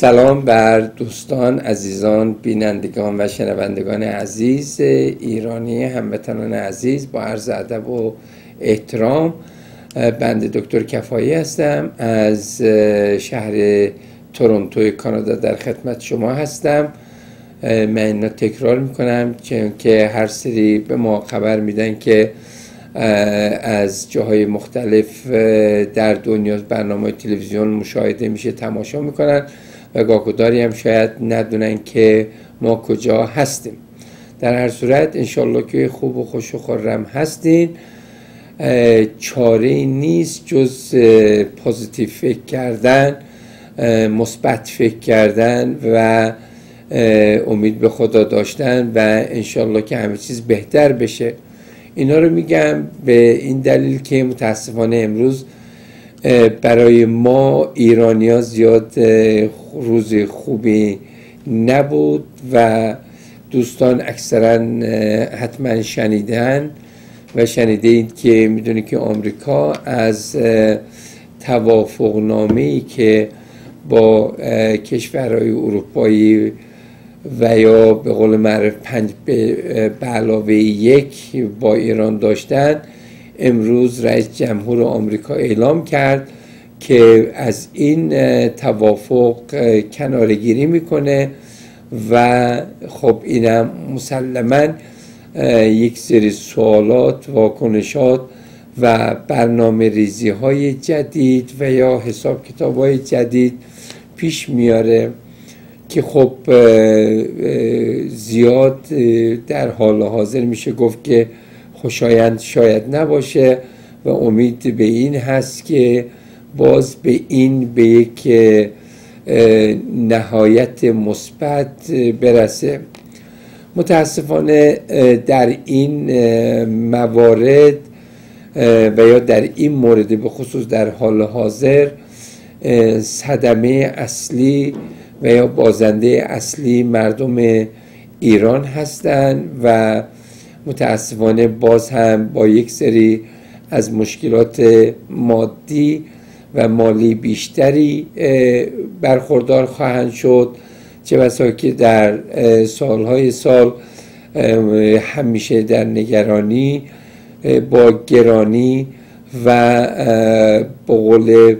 سلام بر دوستان عزیزان بینندگان و شنوندگان عزیز ایرانی هموطنان عزیز. با عرض ادب و احترام بنده دکتر کفایی هستم. از شهر تورنتو کانادا در خدمت شما هستم. من اینا تکرار می‌کنم چون که هر سری به ما خبر میدن که از جاهای مختلف در دنیا برنامه تلویزیون مشاهده میشه تماشا می‌کنن. و گاهگداری هم شاید ندونن که ما کجا هستیم. در هر صورت انشالله که خوب و خوش و خورم هستین. چاره نیست جز پازیتیو فکر کردن مثبت فکر کردن و امید به خدا داشتن و انشالله که همه چیز بهتر بشه. اینا رو میگم به این دلیل که متاسفانه امروز برای ما ایرانیا زیاد روز خوبی نبود و دوستان اکثرا حتما شنیدن و شنیده اید که می‌دونید که آمریکا از توافق نامه که با کشورهای اروپایی و یا به قول معروف پنج به علاوه یک با ایران داشتن امروز رئیس جمهور آمریکا اعلام کرد که از این توافق کنارگیری می‌کنه و خب اینم مسلما یک سری سوالات واکنشات و برنامه ریزی های جدید و یا حساب کتاب های جدید پیش میاره که خب زیاد در حال حاضر میشه گفت که خوشایند شاید نباشه و امید به این هست که باز به این به یک نهایت مثبت برسه. متاسفانه در این موارد و یا در این مورد به خصوص در حال حاضر صدمه اصلی و یا بازنده اصلی مردم ایران هستند و متاسفانه باز هم با یک سری از مشکلات مادی و مالی بیشتری برخوردار خواهند شد. چه بسا که در سالهای سال همیشه در نگرانی با گرانی و با قول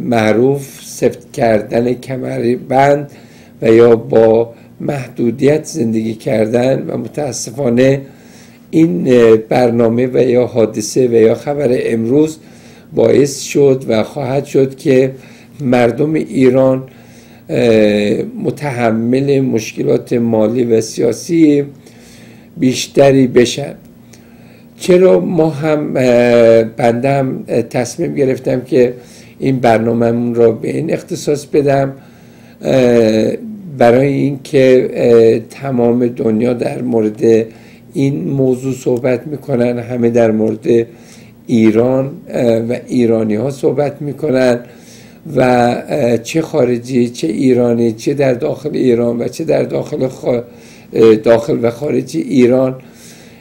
معروف سفت کردن کمر بند و یا با محدودیت زندگی کردن و متاسفانه این برنامه و یا حادثه و یا خبر امروز باعث شد و خواهد شد که مردم ایران متحمل مشکلات مالی و سیاسی بیشتری بشن. چرا ما هم بنده هم تصمیم گرفتم که این برنامه را به این اختصاص بدم برای اینکه تمام دنیا در مورد این موضوع صحبت می‌کنن همه در مورد ایران و ایرانی ها صحبت می‌کنن و چه خارجی چه ایرانی چه در داخل ایران و چه در داخل, داخل و خارج ایران.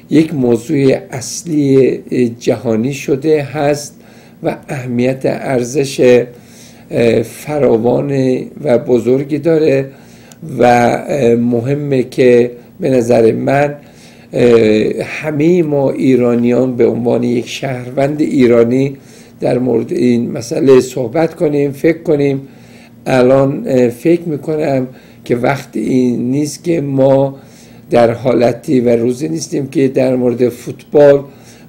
یک موضوع اصلی جهانی شده هست و اهمیت ارزش فراوان و بزرگی داره و مهمه که به نظر من همه ما ایرانیان به عنوان یک شهروند ایرانی در مورد این مسئله صحبت کنیم فکر کنیم. الان فکر می‌کنم که وقت این نیست که ما در حالتی و روزی نیستیم که در مورد فوتبال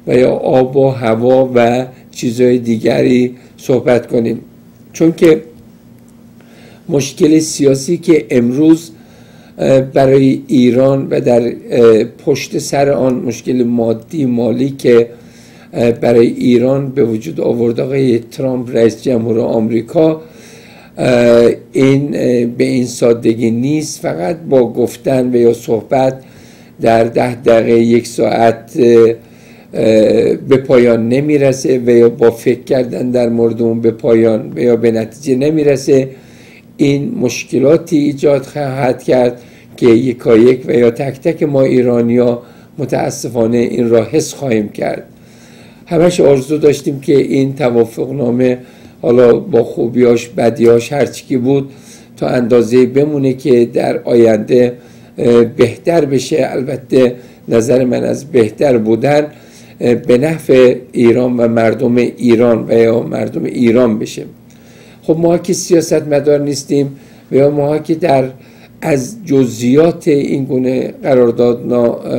و یا آب و هوا و چیزهای دیگری صحبت کنیم. چون که مشکل سیاسی که امروز برای ایران و در پشت سر آن مشکل مادی مالی که برای ایران به وجود آورد آقای ترامپ رئیس جمهور آمریکا این به این سادگی نیست. فقط با گفتن و یا صحبت در ده دقیقه یک ساعت به پایان نمی‌رسه و یا با فکر کردن در مورد اون به پایان و یا به نتیجه نمی‌رسه این مشکلاتی ایجاد خواهد کرد. که یکا یک و یا تک تک ما ایرانیا متاسفانه این را حس خواهیم کرد. همش آرزو داشتیم که این توافق نامه حالا با خوبیاش بدیاش هرچی بود تا اندازه بمونه که در آینده بهتر بشه. البته نظر من از بهتر بودن به نفع ایران و مردم ایران و یا مردم ایران بشه. خب ما که سیاست مدار نیستیم و یا ما که در از جزئیات این گونه قرارداد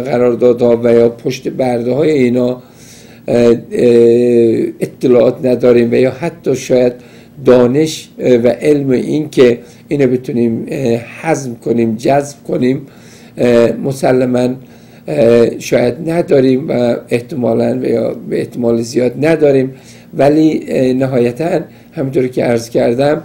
قراردادها و یا پشت برده های اینا اطلاعات نداریم و یا حتی شاید دانش و علم این که اینو بتونیم حزم کنیم جذب کنیم مسلما شاید نداریم و احتمالا و یا به احتمال زیاد نداریم. ولی نهایتا همینطور که عرض کردم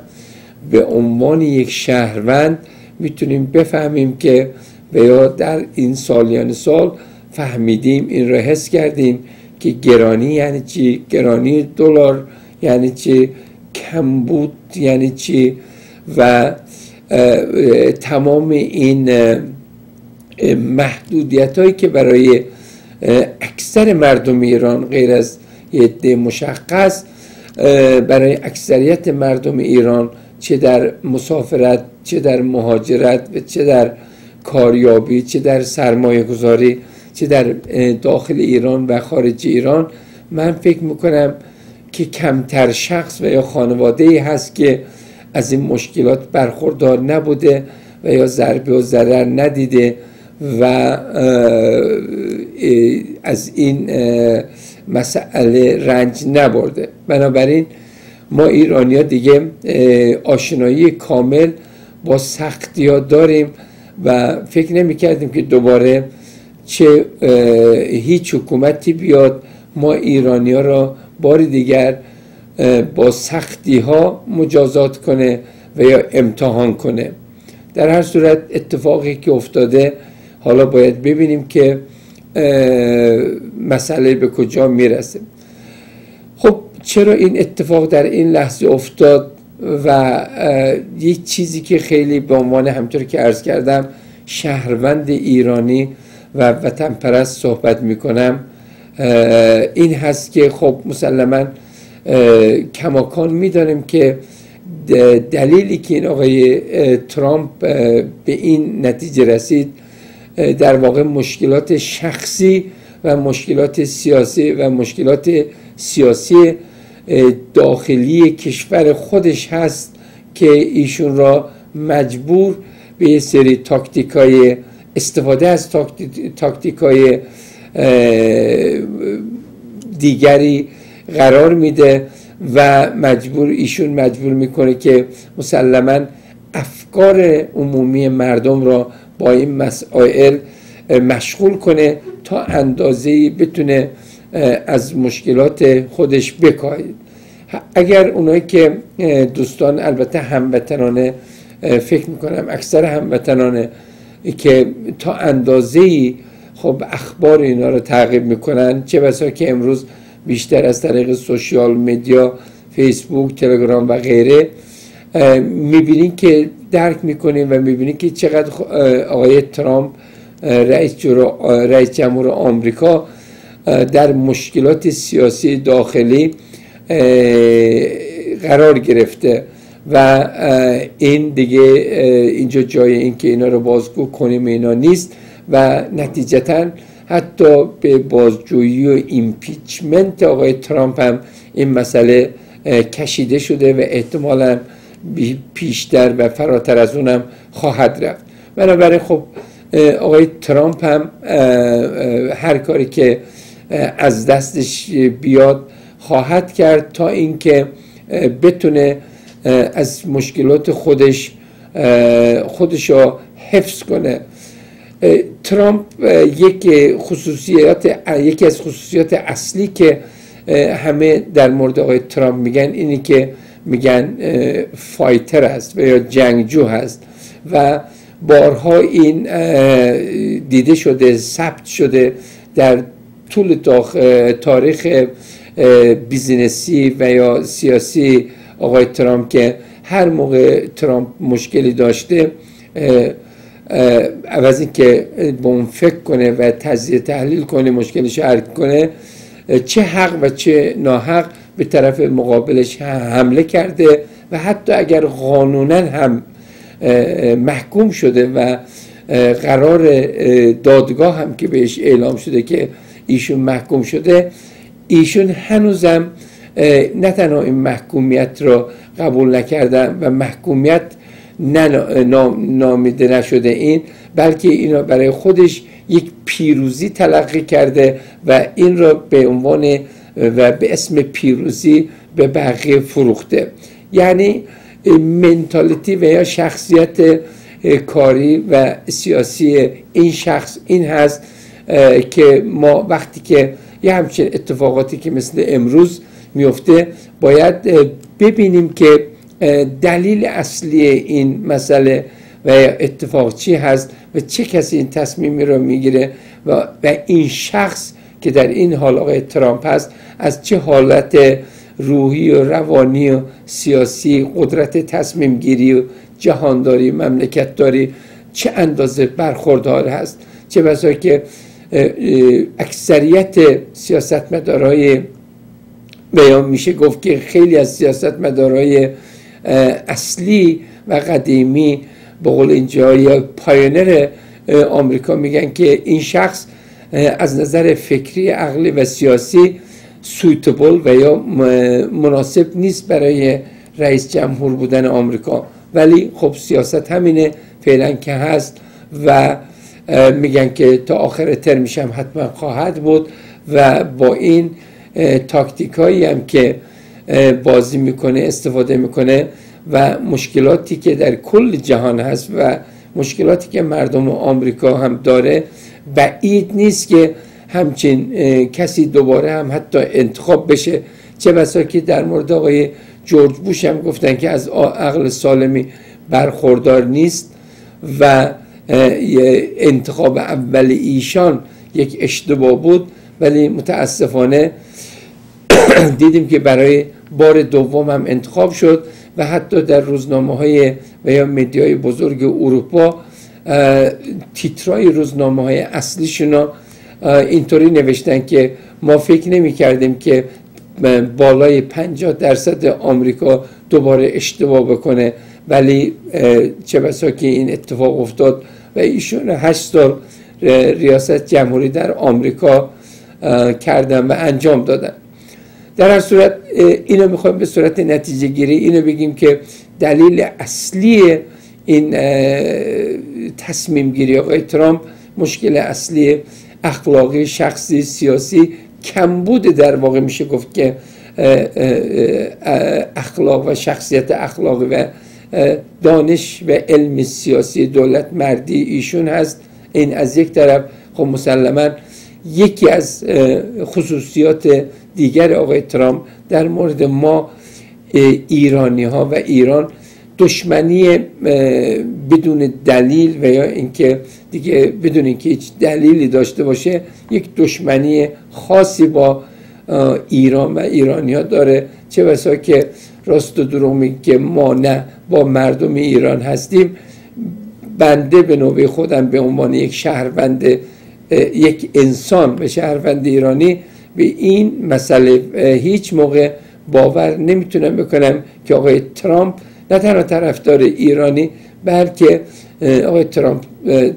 به عنوان یک شهروند می‌تونیم بفهمیم که یا در این سالیان سال فهمیدیم این را حس کردیم که گرانی یعنی چی؟ گرانی دلار یعنی چی؟ کمبود یعنی چی؟ و تمام این محدودیت هایی که برای اکثر مردم ایران غیر از یه مشخص برای اکثریت مردم ایران چه در مسافرت چه در مهاجرت و چه در کاریابی چه در سرمایه گذاری چه در داخل ایران و خارج ایران. من فکر می‌کنم که کمتر شخص و یا خانواده ای هست که از این مشکلات برخوردار نبوده و یا ضربه و ضرر ندیده و از این مسئله رنج نبرده. بنابراین ما ایرانیا دیگه آشنایی کامل با سختی ها داریم و فکر نمی کردیم که دوباره چه هیچ حکومتی بیاد ما ایرانی ها را بار دیگر با سختی ها مجازات کنه و یا امتحان کنه. در هر صورت اتفاقی که افتاده حالا باید ببینیم که مسئله به کجا می‌رسه. چرا این اتفاق در این لحظه افتاد و یک چیزی که خیلی به عنوان همطور که عرض کردم شهروند ایرانی و وطن پرست صحبت می‌کنم این هست که خب مسلما کماکان می‌دانیم که دلیلی که این آقای ترامپ به این نتیجه رسید در واقع مشکلات شخصی و مشکلات سیاسی و مشکلات سیاسی داخلی کشور خودش هست که ایشون را مجبور به یه سری تاکتیکای استفاده از تاکتیکای دیگری قرار میده و مجبور ایشون مجبور می‌کنه که مسلما افکار عمومی مردم را با این مسائل مشغول کنه تا اندازه بتونه از مشکلات خودش بکاهید. اگر اونایی که دوستان البته هموطنانه فکر می‌کنم اکثر هموطنانه که تا اندازه خب اخبار اینا رو تعقیب می‌کنن چه بسا که امروز بیشتر از طریق سوشیال مدیا فیسبوک تلگرام و غیره می‌بینین که درک می‌کنیم و می‌بینین که چقدر آقای ترامپ رئیس, رئیس جمهور آمریکا در مشکلات سیاسی داخلی قرار گرفته و این دیگه اینجا جای این که اینا رو بازگو کنیم اینا نیست و نتیجتا حتی به بازجویی و ایمپیچمنت آقای ترامپ هم این مسئله کشیده شده و احتمالا پیشتر و فراتر از اونم خواهد رفت. بنابراین خب آقای ترامپ هم هر کاری که از دستش بیاد خواهد کرد تا اینکه بتونه از مشکلات خودش خودش رو حفظ کنه. ترامپ یک خصوصیات یکی از خصوصیات اصلی که همه در مورد آقای ترامپ میگن اینی که میگن fighter است یا جنگجو هست و بارها این دیده شده ثبت شده در طول تاریخ business ی و یا سیاسی آقای ترامپ که هر موقع ترامپ مشکلی داشته عوض اینکه به اون فکر کنه و تجزیه تحلیل کنه مشکلش حل کنه چه حق و چه ناحق به طرف مقابلش حمله کرده و حتی اگر قانونا هم محکوم شده و قرار دادگاه هم که بهش اعلام شده که ایشون محکوم شده ایشون هنوزم نه تنها این محکومیت را قبول نکردن و محکومیت نامیده نشده این بلکه اینا برای خودش یک پیروزی تلقی کرده و این را به عنوان و به اسم پیروزی به بقیه فروخته. یعنی منتالیتی و یا شخصیت کاری و سیاسی این شخص این هست که ما وقتی که یه همچین اتفاقاتی که مثل امروز میفته باید ببینیم که دلیل اصلی این مسئله و اتفاق چی هست و چه کسی این تصمیمی رو می‌گیره و, و این شخص که در این حال آقای ترامپ هست از چه حالت روحی و روانی و سیاسی قدرت تصمیم گیری و جهانداری مملکت داری چه اندازه برخوردار هست؟ چه بسا که اکثریت سیاستمدارای بیان میشه گفت که خیلی از سیاستمدارای اصلی و قدیمی به قول اینجا یا پایونر آمریکا میگن که این شخص از نظر فکری عقلی و سیاسی سویتبل و یا مناسب نیست برای رئیس جمهور بودن آمریکا. ولی خب سیاست همینه فعلا که هست و میگن که تا آخر ترمش هم حتما خواهد بود و با این تاکتیکایی هم که بازی می‌کنه استفاده می‌کنه و مشکلاتی که در کل جهان هست و مشکلاتی که مردم آمریکا هم داره بعید نیست که همچین کسی دوباره هم حتی انتخاب بشه. چه بسا که در مورد آقای جورج بوش هم گفتن که از عقل سالمی برخوردار نیست و انتخاب اول ایشان یک اشتباه بود ولی متاسفانه دیدیم که برای بار دوم هم انتخاب شد و حتی در روزنامه های و یا مدیای بزرگ اروپا تیترای روزنامه های اصلیشون اینطوری نوشتن که ما فکر نمی کردیم که بالای 50 درصد آمریکا دوباره اشتباه بکنه. ولی چه بسا که این اتفاق افتاد و ایشون هشت سال ریاست جمهوری در آمریکا کردن و انجام دادن. در هر صورت اینو می‌خوایم به صورت نتیجه گیری اینو بگیم که دلیل اصلی این تصمیم گیری آقای ترامپ مشکل اصلی اخلاقی شخصی سیاسی کمبود در واقع میشه گفت که اخلاق و شخصیت اخلاقی و دانش و علم سیاسی دولت مردی ایشون هست. این از یک طرف خب مسلما یکی از خصوصیات دیگر آقای ترامپ در مورد ما ایرانی ها و ایران دشمنی بدون دلیل و یا اینکه دیگه بدون اینکه هیچ دلیلی داشته باشه یک دشمنی خاصی با ایران و ایرانی ها داره. چه بسا که راست و دروغ میگه که ما نه با مردم ایران هستیم بنده به نوبه خودم به عنوان یک شهروند یک انسان به شهروند ایرانی به این مسئله هیچ موقع باور نمی‌تونم بکنم که آقای ترامپ نه تنها طرفدار ایرانی بلکه آقای ترامپ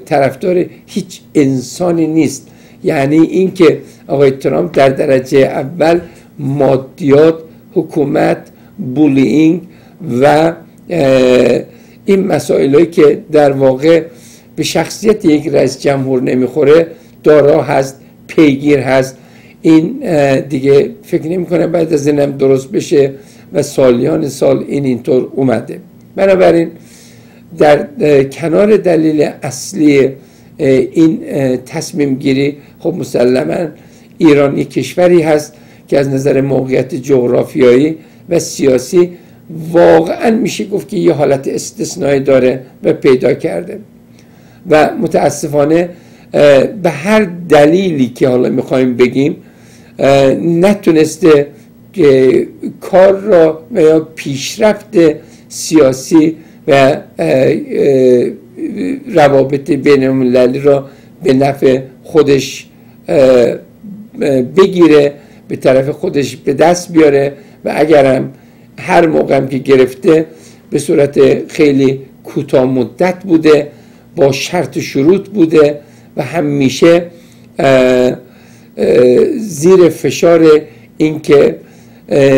طرفدار هیچ انسانی نیست. یعنی اینکه آقای ترامپ در درجه اول مادیات حکومت بولینگ و این مسائلی که در واقع به شخصیت یک رئیس جمهور نمی‌خوره دارا هست پیگیر هست. این دیگه فکر نمی کنم بعد از اینم درست بشه و سالیان سال این اینطور اومده. بنابراین در کنار دلیل اصلی این تصمیم گیری خب مسلما ایران یک کشوری هست که از نظر موقعیت جغرافیایی و سیاسی واقعا میشه گفت که یه حالت استثنایی داره و پیدا کرده. و متاسفانه به هر دلیلی که حالا می‌خوایم بگیم نتونسته که کار را و یا پیشرفت سیاسی و روابط بین را به نفع خودش بگیره به طرف خودش به دست بیاره و اگرم هر موقع که گرفته به صورت خیلی کوتاه مدت بوده با شرط شروط بوده و همیشه زیر فشار اینکه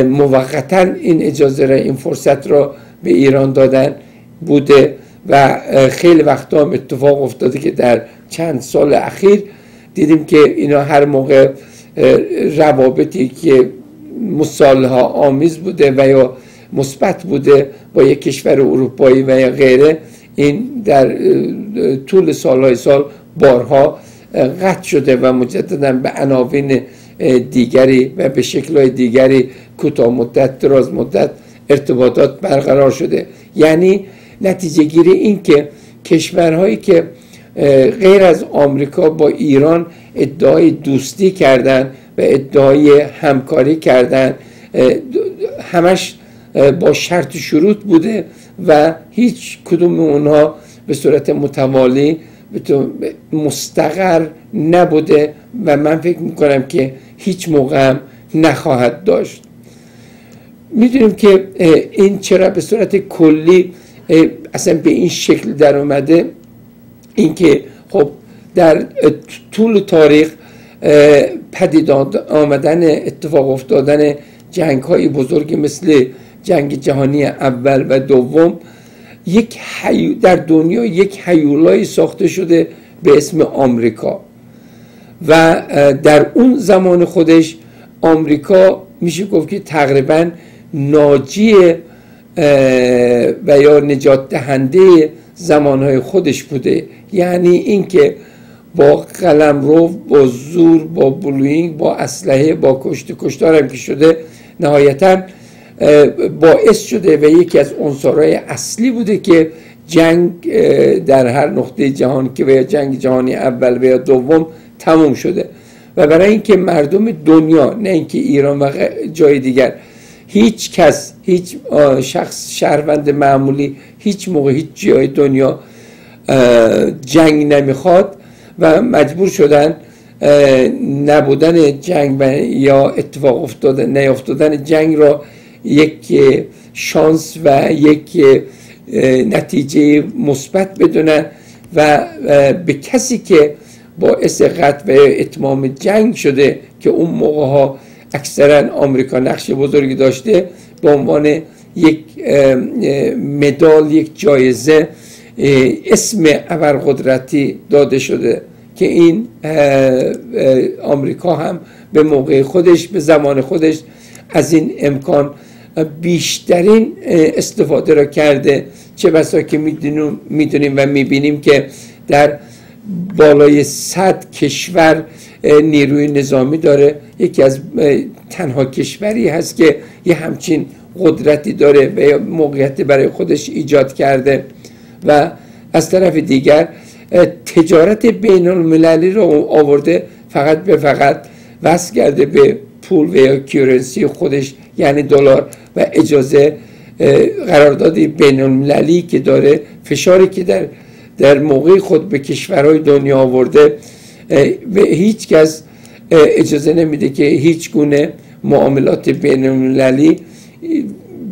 موقتا این اجازه را این فرصت را به ایران دادن بوده و خیلی وقتا هم اتفاق افتاده که در چند سال اخیر دیدیم که اینا هر موقع روابطی که مصالحه آمیز بوده و یا مثبت بوده با یک کشور اروپایی و یا غیره این در طول سالهای سال بارها قطع شده و مجددا به عناوین دیگری و به شکلهای دیگری کوتاه مدت دراز مدت ارتباطات برقرار شده. یعنی نتیجه گیری این که کشورهایی که غیر از آمریکا با ایران ادعای دوستی کردن و ادعای همکاری کردن همش با شرط شروط بوده و هیچ کدوم اونها به صورت متوالی مستقر نبوده و من فکر می‌کنم که هیچ موقع هم نخواهد داشت. می‌دونیم که این چرا به صورت کلی اصلا به این شکل در اومده اینکه خب در طول تاریخ پدید آمدن اتفاق افتادن جنگ های بزرگ مثل جنگ جهانی اول و دوم یک در دنیا یک حیولایی ساخته شده به اسم آمریکا و در اون زمان خودش آمریکا میشه گفت که تقریبا ناجی و یا نجات دهنده زمانهای خودش بوده. یعنی اینکه با قلم رو با زور با بلوینگ با اسلحه با کشت کشتار هم که شده نهایتا باعث شده و یکی از عنصرهای اصلی بوده که جنگ در هر نقطه جهان که و جنگ جهانی اول و یا دوم تموم شده. و برای اینکه مردم دنیا نه اینکه ایران و جای دیگر هیچ کس هیچ شخص شهروند معمولی هیچ موقع هیچ جای دنیا جنگ نمی‌خواد و مجبور شدن نبودن جنگ یا اتفاق افتادن نیافتادن جنگ را یک شانس و یک نتیجه مثبت بدونن و به کسی که باعث قطع و اتمام جنگ شده که اون موقع ها اکثرا آمریکا نقش بزرگی داشته به عنوان یک مدال یک جایزه اسم ابرقدرتی داده شده که این آمریکا هم به موقع خودش به زمان خودش از این امکان بیشترین استفاده را کرده. چه بسا که می‌دونیم و می‌بینیم که در بالای صد کشور نیروی نظامی داره. یکی از تنها کشوری هست که یه همچین قدرتی داره و موقعیت برای خودش ایجاد کرده و از طرف دیگر تجارت بین المللی رو آورده فقط به فقط وصل کرده به پول و یا کیورنسی خودش یعنی دلار و اجازه قراردادی بین المللی که داره فشاری که در در موقع خود به کشورهای دنیا آورده هیچ کس اجازه نمیده که هیچ گونه معاملات بین المللی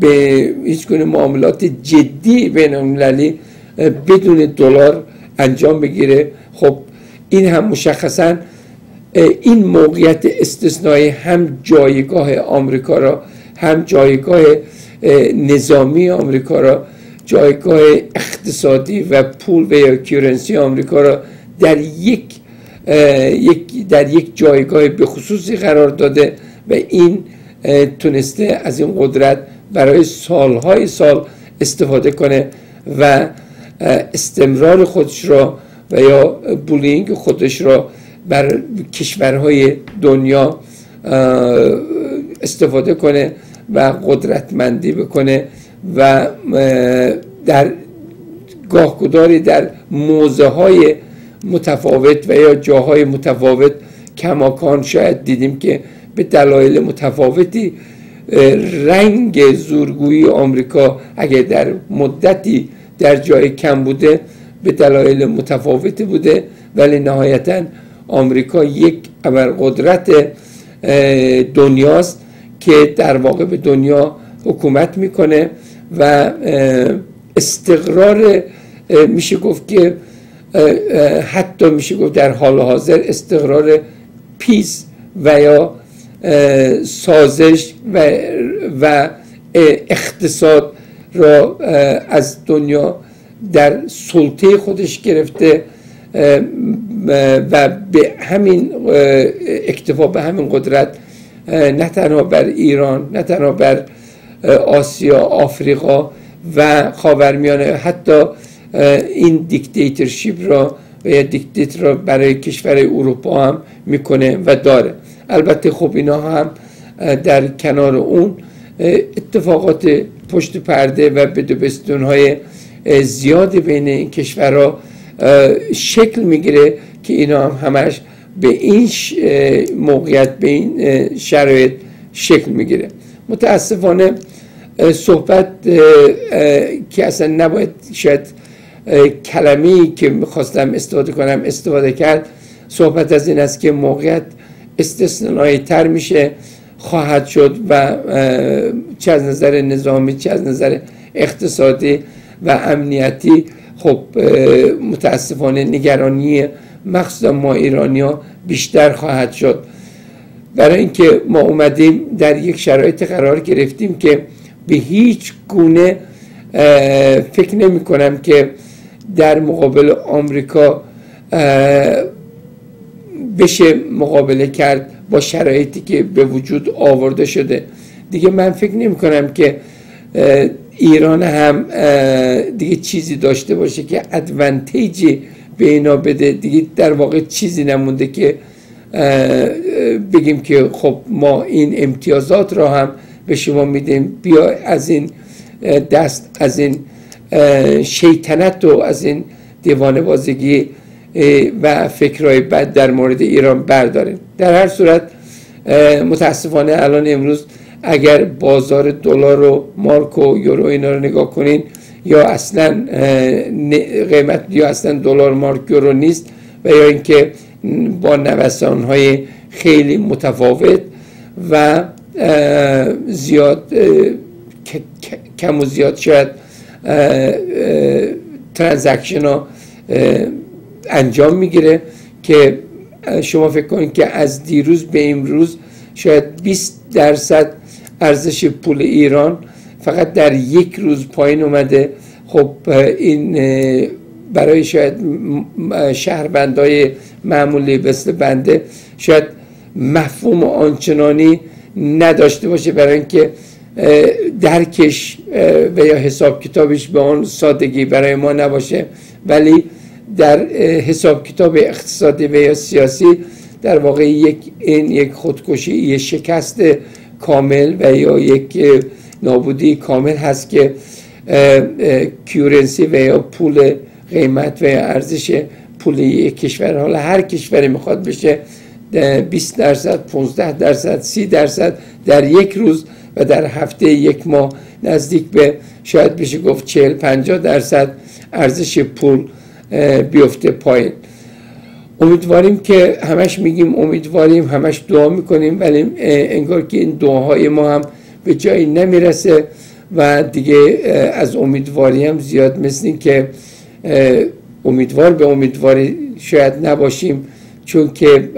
به هیچ گونه معاملات جدی بین المللی بدون دلار انجام بگیره خب این هم مشخصا این موقعیت استثنایی هم جایگاه آمریکا را هم جایگاه نظامی آمریکا را جایگاه اقتصادی و پول و یا کیورنسی آمریکا را در یک یک در یک جایگاه به خصوصی قرار داده و این تونسته از این قدرت برای سالهای سال استفاده کنه و استمرار خودش را و یا بولینگ خودش را بر کشورهای دنیا استفاده کنه و قدرتمندی بکنه و در گاهگداری در موزه های متفاوت و یا جاهای متفاوت کماکان شاید دیدیم که به دلایل متفاوتی رنگ زورگویی آمریکا اگر در مدتی در جای کم بوده به دلایل متفاوتی بوده ولی نهایتا آمریکا یک ابرقدرت دنیاست که در واقع به دنیا حکومت می‌کنه و استقرار میشه گفت که حتی میشه گفت در حال حاضر استقرار پیس و یا سازش و, و اقتصاد را از دنیا در سلطه خودش گرفته و به همین اکتفا به همین قدرت نه تنها بر ایران نه تنها بر آسیا آفریقا و خاورمیانه حتی این دیکتاتورشیپ را و یا دیکتیت را برای کشور اروپا هم می‌کنه و داره. البته خب اینا هم در کنار اون اتفاقات پشت پرده و بدبستون های زیاد بین این کشورها شکل می‌گیره که اینا هم همش به این موقعیت به این شرایط شکل می‌گیره. متاسفانه صحبت که اصلا نباید شاید کلمی که می‌خواستم استفاده کنم استفاده کرد. صحبت از این است که موقعیت استثنایی تر میشه خواهد شد و چه از نظر نظامی چه از نظر اقتصادی و امنیتی خب متاسفانه نگرانی مخصوصا ما ایرانی بیشتر خواهد شد. برای اینکه ما اومدیم در یک شرایط قرار گرفتیم که به هیچ گونه فکر نمی کنم که در مقابل آمریکا بشه مقابله کرد با شرایطی که به وجود آورده شده. دیگه من فکر نمی کنم که ایران هم دیگه چیزی داشته باشه که ادوانتیجی به اینا بده. دیگه در واقع چیزی نمونده که بگیم که خب ما این امتیازات را هم به شما میدیم. بیا از این دست از این شیطنت و از این دیوانه بازگی و فکرهای بد در مورد ایران برداریم در هر صورت متاسفانه الان امروز اگر بازار دلار و مارک و یورو اینا رو نگاه کنین یا اصلا قیمت یا اصلا دلار مارک یورو نیست و یا اینکه با نوسان های خیلی متفاوت و زیاد کم و زیاد شاید ترانزکشن ها انجام می‌گیره که شما فکر کنید که از دیروز به امروز شاید 20 درصد ارزش پول ایران فقط در یک روز پایین اومده. خب این برای شاید شهروندهای معمولی مثل بنده شاید مفهوم آنچنانی نداشته باشه برای اینکه درکش و یا حساب کتابش به آن سادگی برای ما نباشه. ولی در حساب کتاب اقتصادی و یا سیاسی در واقع یک این یک خودکشی یک شکست کامل و یا یک نابودی کامل هست که کیورنسی و یا پول قیمت و یا ارزش پول یک کشور. حالا هر کشوری می‌خواد بشه 20 درصد 15 درصد 30 درصد در یک روز و در هفته یک ماه نزدیک به شاید بشه گفت 40 50 درصد ارزش پول بیفته پایین. امیدواریم که همش میگیم امیدواریم همش دعا می‌کنیم ولی انگار که این دعاهای ما هم به جایی نمی‌رسه و دیگه از امیدواری هم زیاد مثل که امیدوار به امیدواری شاید نباشیم چون که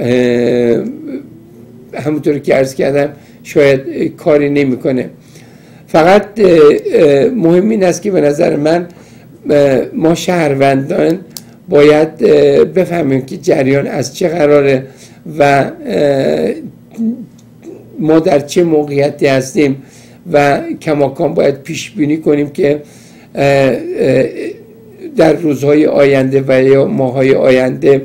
همونطور که عرض کردم شاید کاری نمی‌کنه. فقط مهم این است که به نظر من ما شهروندان باید بفهمیم که جریان از چه قراره و ما در چه موقعیتی هستیم و کماکان باید پیش بینی کنیم که در روزهای آینده و یا ماهای آینده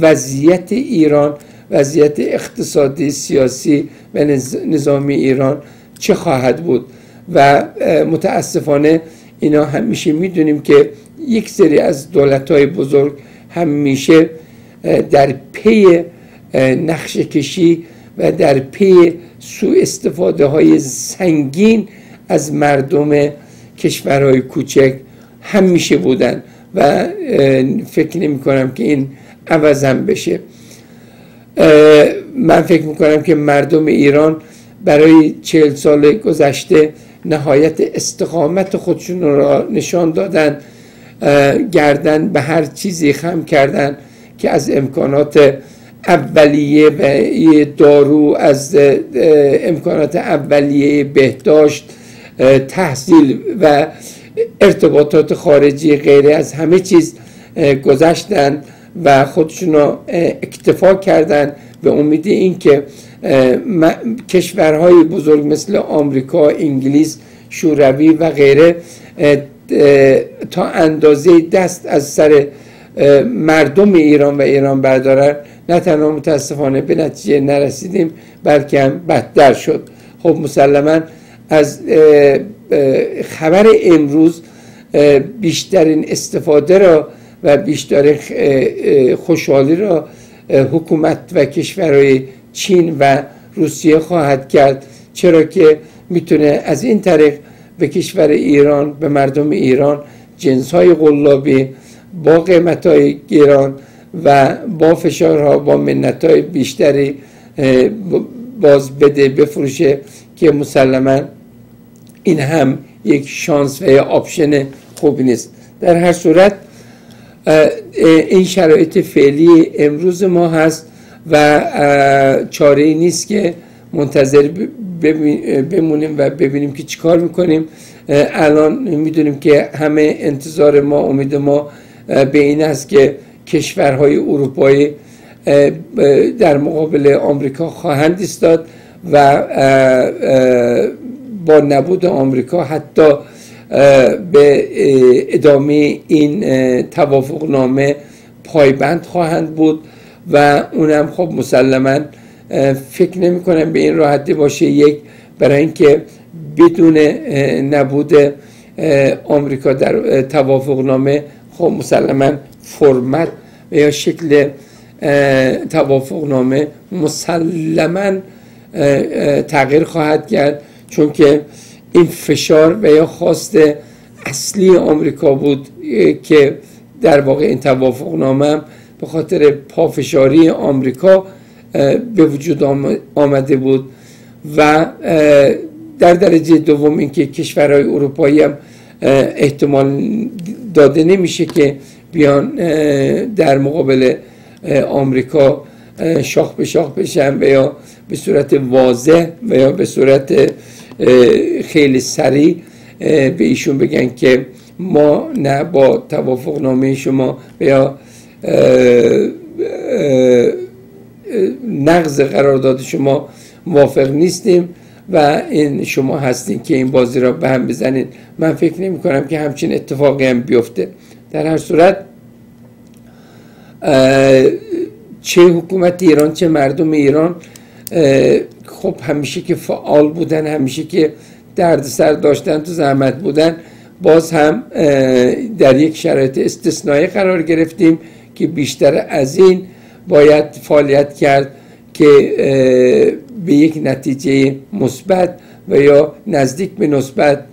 وضعیت ایران وضعیت اقتصادی سیاسی و نظامی ایران چه خواهد بود. و متاسفانه اینا همیشه می‌دونیم که یک سری از دولت های بزرگ همیشه در پی نقش کشی و در پی سوء استفاده های سنگین از مردم کشورهای کوچک همیشه بودن. و فکر نمی کنم که این عوضم بشه. من فکر می‌کنم که مردم ایران برای چهل سال گذشته نهایت استقامت خودشون را نشان دادن گردن به هر چیزی خم کردن که از امکانات اولیه و دارو از امکانات اولیه بهداشت تحصیل و ارتباطات خارجی غیره از همه چیز گذشتن. و خودشون رو اکتفا کردن به امید اینکه کشورهای بزرگ مثل آمریکا، انگلیس، شوروی و غیره تا اندازه دست از سر مردم ایران و ایران بردارن نه تنها متاسفانه به نتیجه نرسیدیم بلکه هم بدتر شد. خب مسلما از خبر امروز بیشترین استفاده را و بیشتر خوشحالی را حکومت و کشورهای چین و روسیه خواهد کرد. چرا که می‌تونه از این طریق به کشور ایران به مردم ایران جنس های قلابی با قیمت های گران و با فشارها با منت های بیشتری باز بده بفروشه که مسلما این هم یک شانس و یا آپشن خوبی نیست. در هر صورت این شرایط فعلی امروز ما هست و چاره نیست که منتظر بمونیم و ببینیم که چیکار می‌کنیم. الان می‌دونیم که همه انتظار ما امید ما به این است که کشورهای اروپایی در مقابل آمریکا خواهند ایستاد و با نبود آمریکا حتی به ادامه این توافق نامه پایبند خواهند بود و اونم خب مسلما فکر نمی کنم به این راحتی باشه یک برای اینکه بدون نبود آمریکا در توافق نامه خب مسلما فرمت یا شکل توافق نامه مسلما تغییر خواهد کرد. چون که این فشار و یا خواست اصلی آمریکا بود که در واقع این توافق نامه به خاطر پافشاری آمریکا به وجود آمده بود و در درجه دوم اینکه کشورهای اروپایی هم احتمال داده نمیشه که بیان در مقابل آمریکا شاخ به شاخ بشن و یا به صورت واضح و یا به صورت خیلی سریع به ایشون بگن که ما نه با توافق نامه شما یا نقض قرارداد شما موافق نیستیم و این شما هستین که این بازی را به هم بزنید من فکر نمی کنم که همچین اتفاقی هم بیفته. در هر صورت چه حکومت ایران چه مردم ایران خب همیشه که فعال بودن همیشه که دردسر داشتن تو زحمت بودن باز هم در یک شرایط استثنایی قرار گرفتیم که بیشتر از این باید فعالیت کرد که به یک نتیجه مثبت و یا نزدیک به مثبت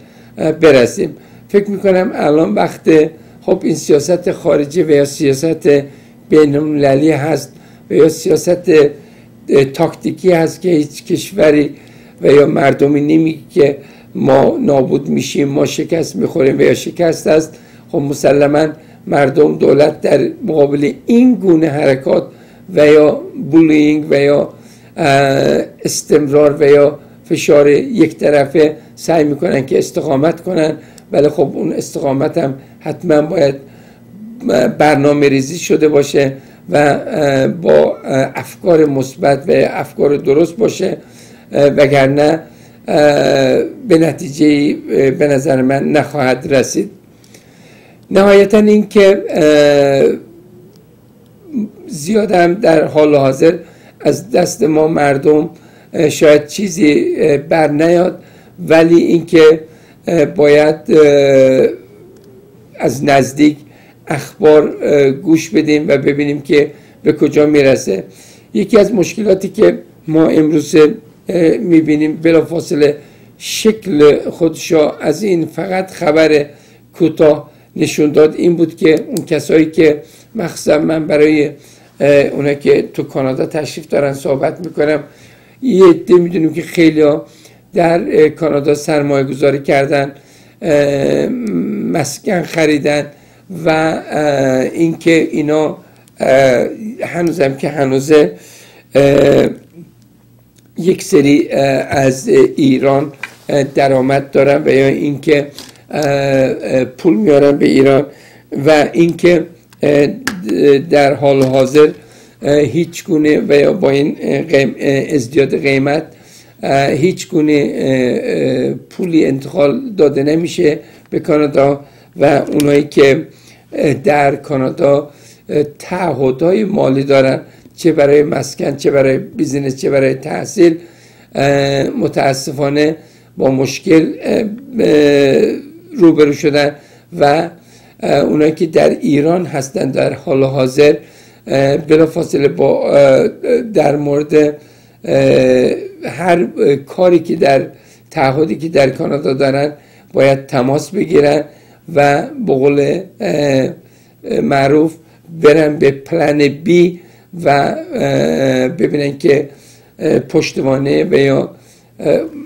برسیم. فکر می‌کنم الان وقت خب این سیاست خارجی و یا سیاست بین هست و یا سیاست تاکتیکی هست که هیچ کشوری و یا مردمی نمی که ما نابود میشیم ما شکست می‌خوریم و یا شکست است خب مسلما مردم دولت در مقابل این گونه حرکات و یا بولینگ و یا استمرار و یا فشار یک طرفه سعی می‌کنن که استقامت کنن. ولی خب اون استقامت هم حتما باید برنامه ریزی شده باشه. و با افکار مثبت و افکار درست باشه وگرنه به نتیجه به نظر من نخواهد رسید. نهایتا این که زیاد هم در حال حاضر از دست ما مردم شاید چیزی بر نیاد ولی اینکه باید از نزدیک اخبار گوش بدیم و ببینیم که به کجا می‌رسه. یکی از مشکلاتی که ما امروز می‌بینیم بلافاصله شکل خودشا از این فقط خبر کوتاه نشون داد این بود که اون کسایی که مخصوصا من برای اونا که تو کانادا تشریف دارن صحبت می‌کنم یه عده می‌دونیم که خیلی در کانادا سرمایه گذاری کردن مسکن خریدن. و اینکه اینا هنوزم که هنوزه یک سری از ایران درآمد دارن و یا اینکه پول میارن به ایران و اینکه در حال حاضر هیچ گونه و یا با این ازدیاد قیمت هیچ گونه پولی انتقال داده نمیشه به کانادا و اونایی که در کانادا تعهدهای مالی دارن چه برای مسکن چه برای بیزینس چه برای تحصیل. متاسفانه با مشکل روبرو شدن و اونایی که در ایران هستن در حال حاضر بلافاصله با در مورد هر کاری که در تعهدی که در کانادا دارن باید تماس بگیرن. و به قول معروف برن به plan B و ببینن که پشتوانه و یا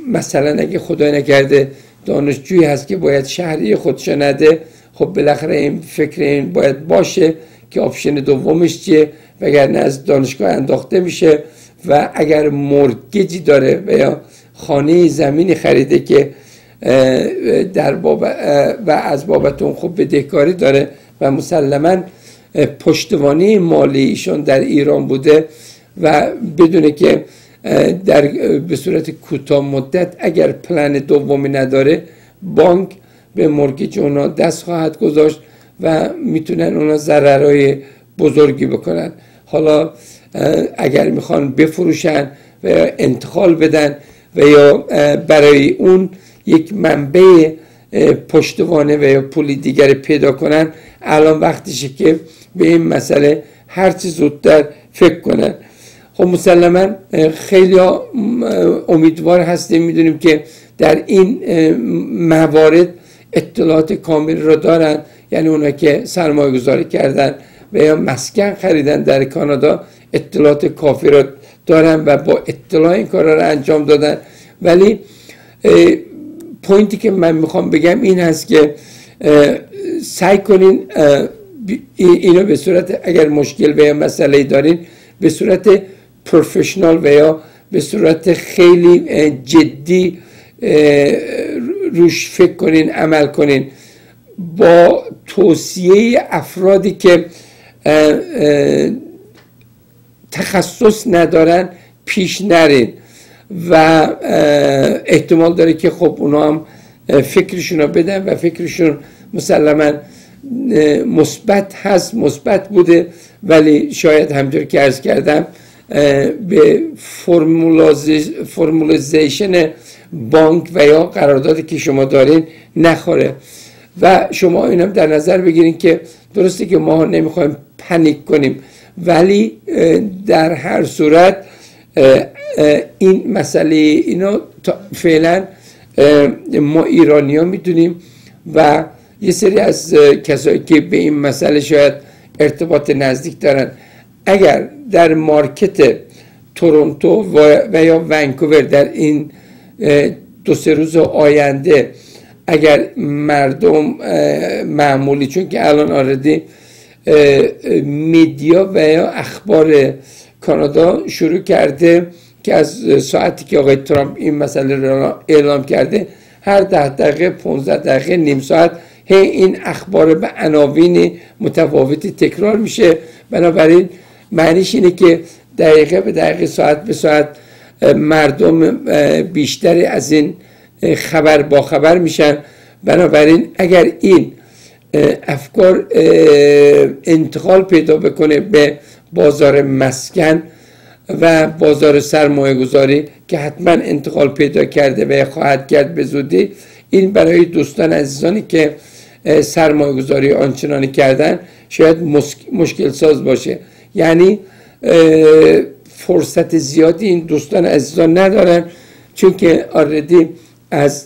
مثلا اگه خدای نکرده دانشجویی هست که باید شهریه خودش بده خب بالاخره این فکر این باید باشه که option دومش چیه؟ وگرنه از دانشگاه انداخته میشه و اگر مرگجی داره و یا خانه زمینی خریده که در باب و از بابتون خوب بدهکاری داره و مسلما پشتوانی مالی ایشون در ایران بوده و بدونه که در به صورت کوتاه مدت اگر پلن دومی نداره بانک به مرگیج اونا دست خواهد گذاشت و می‌تونن اونا ضررهای بزرگی بکنن. حالا اگر می‌خوان بفروشن و انتقال بدن و یا برای اون یک منبع پشتوانه و یا پولی دیگر پیدا کنن. الان وقتشه که به این مسئله هرچی زودتر فکر کنن. خب مسلما خیلی امیدوار هستیم می‌دونیم که در این موارد اطلاعات کامل رو دارن. یعنی اونا که سرمایه گذاری کردن و یا مسکن خریدن در کانادا اطلاعات کافی رو دارن و با اطلاع این کار رو انجام دادن. ولی پوینتی که من می‌خوام بگم این هست که سعی کنین اینو به صورت اگر مشکل و یا مسئله دارین به صورت پروفشنال و یا به صورت خیلی جدی روش فکر کنین عمل کنین. با توصیه افرادی که تخصص ندارن پیش نرین. و احتمال داره که خب اونا هم فکرشون رو بدن و فکرشون مسلما مثبت هست مثبت بوده ولی شاید همجور که ارز کردم به فرمولیزیشن بانک و یا قراردادی که شما دارین نخوره. و شما اینم در نظر بگیرین که درسته که ما نمی‌خوایم پنیک کنیم ولی در هر صورت این مسئله اینو فعلا ما ایرانی ها می‌دونیم و یه سری از کسایی که به این مسئله شاید ارتباط نزدیک دارن. اگر در مارکت تورنتو و یا ونکوور در این دو سه روز آینده اگر مردم معمولی چون که الان آردی میدیا و یا اخبار کانادا شروع کرده که از ساعتی که آقای ترامپ این مسئله را اعلام کرده هر ده دقیقه 15 دقیقه نیم ساعت هی این اخبار به عناوین متفاوتی تکرار میشه. بنابراین معنیش اینه که دقیقه به دقیقه ساعت به ساعت مردم بیشتری از این خبر با خبر میشن. بنابراین اگر این افکار انتقال پیدا بکنه به بازار مسکن و بازار سرمایه گذاری که حتما انتقال پیدا کرده و خواهد کرد به زودی. این برای دوستان عزیزانی که سرمایه گذاری آنچنانی کردن شاید مشکل ساز باشه. یعنی فرصت زیادی این دوستان عزیزان ندارن چون که آردی از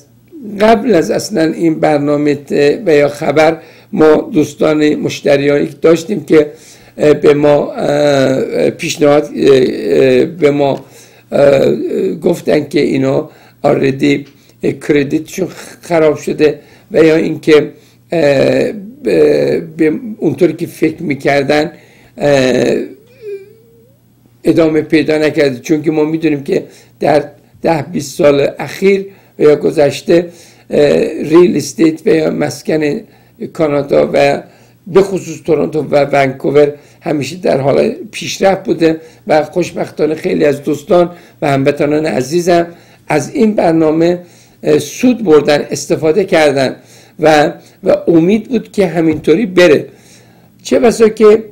قبل از اصلا این برنامه و یا خبر ما دوستان مشتریانی داشتیم که به ما پیشنهاد به ما گفتن که اینا already credit شون خراب شده و یا اینکه اونطوری که فکر می‌کردن ادامه پیدا نکرده. چون که ما می‌دونیم که در ده 20 سال اخیر و یا گذشته real estate و یا مسکن کانادا و به خصوص تورنتو و ونکوور همیشه در حال پیشرفت بوده و خوشبختانه خیلی از دوستان و هموطنان عزیزم از این برنامه سود بردن استفاده کردن و و امید بود که همینطوری بره. چه بسا که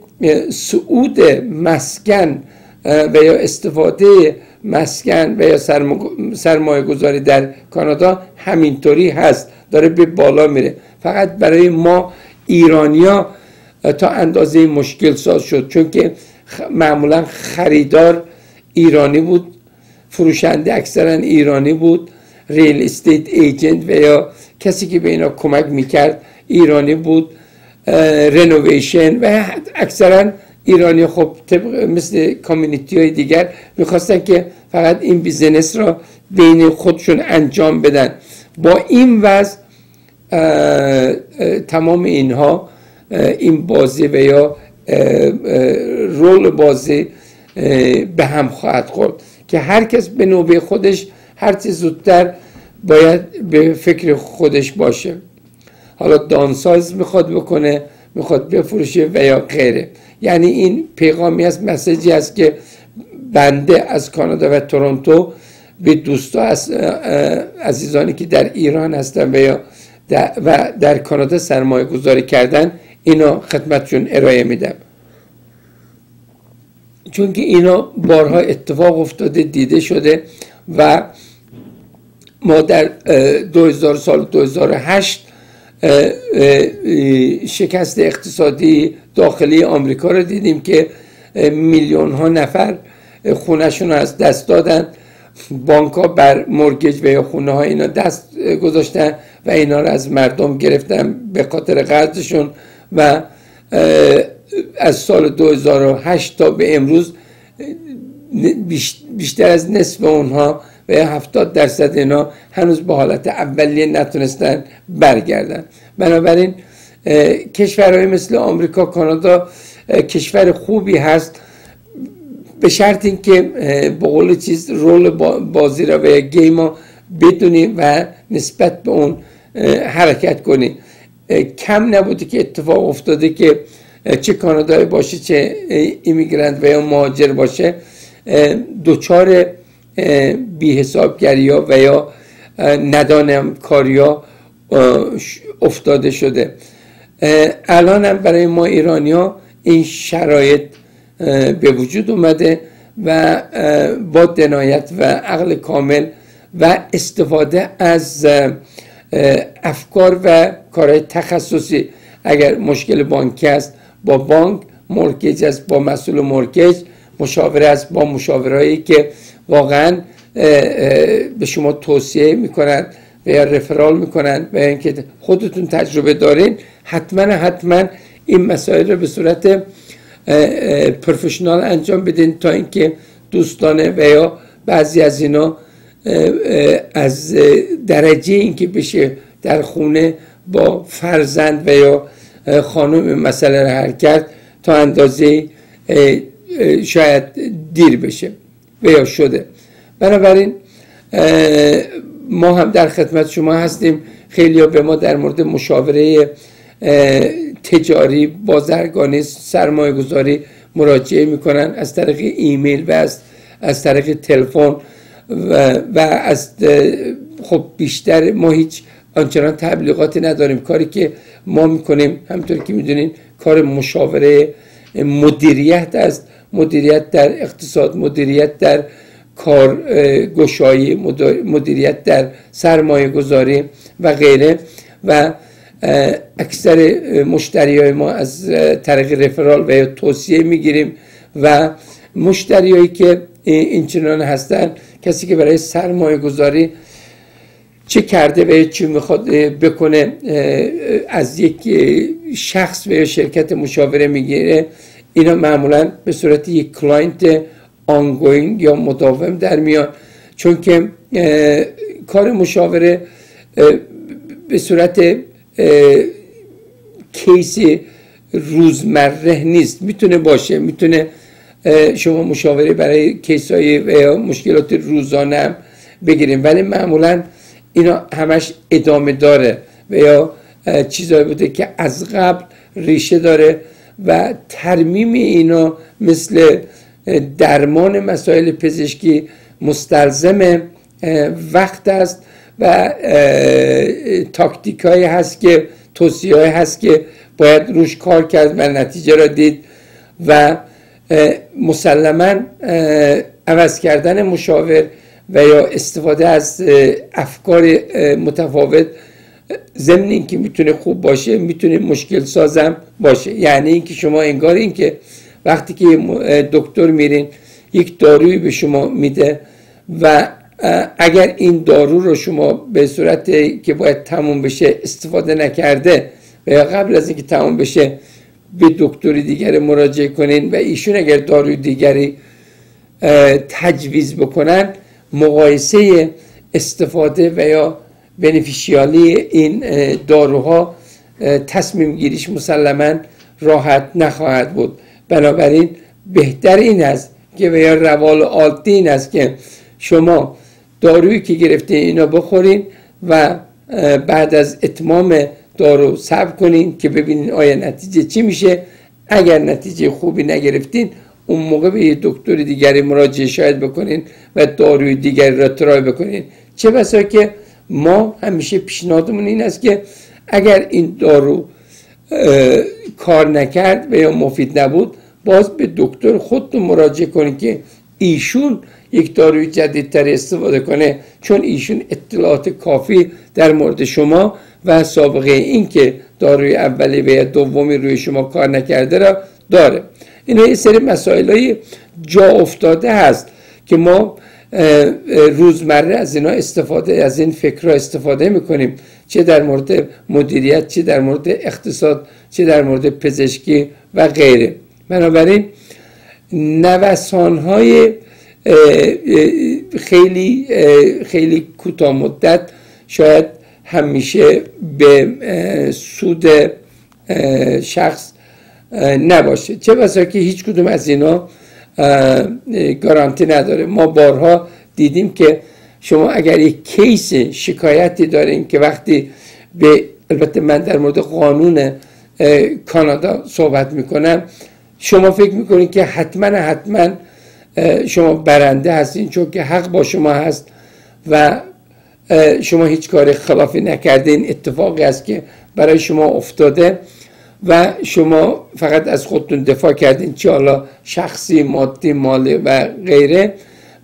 سعود مسکن و یا استفاده مسکن و یا سرمایه گذاری در کانادا همینطوری هست. داره به بالا میره. فقط برای ما ایرانیا تا اندازه مشکل ساز شد. چون که معمولا خریدار ایرانی بود فروشنده اکثرا ایرانی بود real estate agent و یا کسی که به اینا کمک می‌کرد ایرانی بود renovation و اکثرا ایرانی. خب مثل community های دیگر می‌خواستن که فقط این business را بین خودشون انجام بدن. با این وضع تمام اینها این بازی و یا رول بازی به هم خواهد خورد. که هر کس به نوبه خودش هر چیز زودتر باید به فکر خودش باشه. حالا دانساز می‌خواد بکنه می‌خواد بفروشه و یا غیره. یعنی این پیغامی از مسیجی است که بنده از کانادا و تورنتو به دوستا از عزیزانی که در ایران هستن و یا و در کانادا سرمایه گذاری کردن اینا خدمتشون ارائه میدم. چون که اینا بارها اتفاق افتاده دیده شده و ما در 2000 سال 2008 شکست اقتصادی داخلی آمریکا رو دیدیم که میلیون ها نفر خونهشون از دست دادن. بانک ها بر مرگج یا خونه ها اینا دست گذاشتن. و اینا رو از مردم گرفتن به خاطر قرضشون و از سال 2008 تا به امروز بیشتر از نصف اونها و 70 درصد اینا هنوز به حالت اولیه نتونستن برگردن. بنابراین کشورهای مثل آمریکا کانادا کشور خوبی هست. به شرط اینکه به قول چیز رول بازی را و گیم بدونی و نسبت به اون حرکت کنی. کم نبوده که اتفاق افتاده که چه کانادایی باشه چه ایمیگرانت و یا مهاجر باشه. دوچار بی حسابگری ها و یا ندانم کاریا افتاده شده. الان هم برای ما ایرانیا این شرایط به وجود اومده و با دنایت و عقل کامل و استفاده از افکار و کارهای تخصصی. اگر مشکل بانکی است با بانک مرکز است با مسئول مرکز مشاوره است با مشاورهایی که واقعا به شما توصیه می‌کنن و یا رفرال می‌کنن و اینکه خودتون تجربه دارین حتما حتما این مسائل رو به صورت پروفشنال انجام بدین تا اینکه دوستانه و یا بعضی از اینا از درجه اینکه بشه در خونه با فرزند و یا خانم مسئله رو حل کرد تا اندازه شاید دیر بشه و یا شده. بنابراین ما هم در خدمت شما هستیم. خیلی به ما در مورد مشاوره تجاری بازرگانی سرمایه گذاری مراجعه می‌کنن. از طریق ایمیل و از, از طریق تلفن. و, و از خب بیشتر ما هیچ آنچنان تبلیغاتی نداریم. کاری که ما می‌کنیم همطور که می‌دونین کار مشاوره مدیریت است. مدیریت در اقتصاد مدیریت در کار گشایی مدیریت در سرمایه گذاری و غیره. و اکثر مشتری های ما از طریق رفرال و توصیه می‌گیریم و مشتری هایی که این چنان هستن کسی که برای سرمایه گذاری چه کرده و چی می‌خواد بکنه از یک شخص و شرکت مشاوره می‌گیره اینا معمولا به صورت یک client ongoing یا مداوم در میان. چون که کار مشاوره به صورت case روزمره نیست. می‌تونه باشه می‌تونه شما مشاوره برای case های و یا مشکلات روزانه بگیریم. ولی معمولا اینا همش ادامه داره و یا چیزهایی بوده که از قبل ریشه داره و ترمیم اینا مثل درمان مسائل پزشکی مستلزم وقت است و تاکتیک هست که توصیه هست که باید روش کار کرد و نتیجه را دید و مسلما عوض کردن مشاور و یا استفاده از افکار متفاوت. ضمن اینکه می‌تونه خوب باشه می‌تونه مشکل سازم باشه. یعنی اینکه شما انگار اینکه وقتی که دکتر میرین یک داروی به شما میده و اگر این دارو رو شما به صورت که باید تموم بشه استفاده نکرده و یا قبل از اینکه تموم بشه به دکتری دیگر مراجعه کنین و ایشون اگر داروی دیگری تجویز بکنن مقایسه استفاده و یا بنفیشیالی این داروها تصمیم گیریش مسلما راحت نخواهد بود. بنابراین بهتر این است که و یا روال عادی این است که شما دارویی که گرفته اینا بخورین و بعد از اتمام دارو صبر کنین که ببینین آیا نتیجه چی میشه. اگر نتیجه خوبی نگرفتین اون موقع به یه دکتر دیگری مراجعه شاید بکنین و داروی دیگری را ترای بکنین. چه بسا که ما همیشه پیشنهادمون این است که اگر این دارو کار نکرد و یا مفید نبود باز به دکتر خودتون مراجعه کنید که ایشون یک داروی جدیدتر استفاده کنه. چون ایشون اطلاعات کافی در مورد شما و سابقه این که داروی اولی و دومی روی شما کار نکرده را داره. اینا یه سری مسائل های جا افتاده هست که ما روزمره از اینا استفاده از این فکر استفاده می‌کنیم. چه در مورد مدیریت چه در مورد اقتصاد چه در مورد پزشکی و غیره. بنابراین نوسان های خیلی خیلی کوتاه مدت شاید همیشه به سود شخص نباشه. چه بسا که هیچ کدوم از اینا گارانتی نداره. ما بارها دیدیم که شما اگر یک کیس شکایتی دارین که وقتی به البته من در مورد قانون کانادا صحبت می‌کنم شما فکر می‌کنید که حتما حتما شما برنده هستین چون که حق با شما هست و شما هیچ کار خلافی نکرده این اتفاقی است که برای شما افتاده و شما فقط از خودتون دفاع کردین چه حالا شخصی مادی مالی و غیره.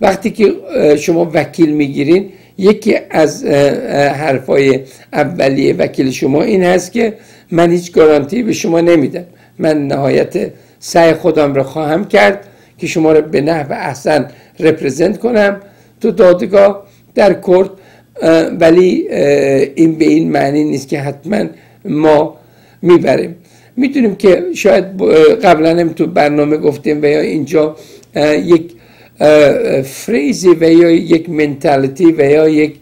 وقتی که شما وکیل می‌گیرین یکی از حرفای اولیه وکیل شما این هست که من هیچ گارانتی به شما نمیدم. من نهایت سعی خودم را خواهم کرد که شما را به نحو احسن رپرزنت کنم. تو دادگاه در کرد ولی این به این معنی نیست که حتما ما می‌بریم. می‌دونیم که شاید قبلا هم تو برنامه گفتیم و یا اینجا یک فریزی و یا یک منتالیتی و یا یک